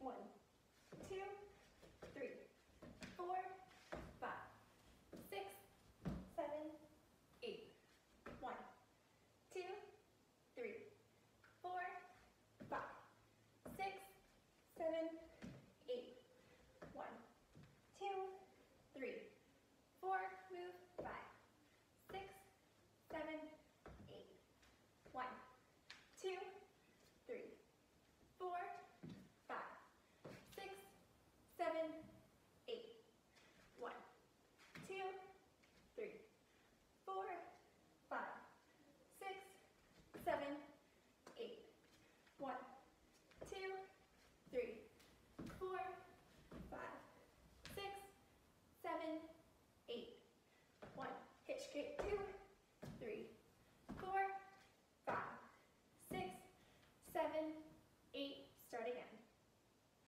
One. What?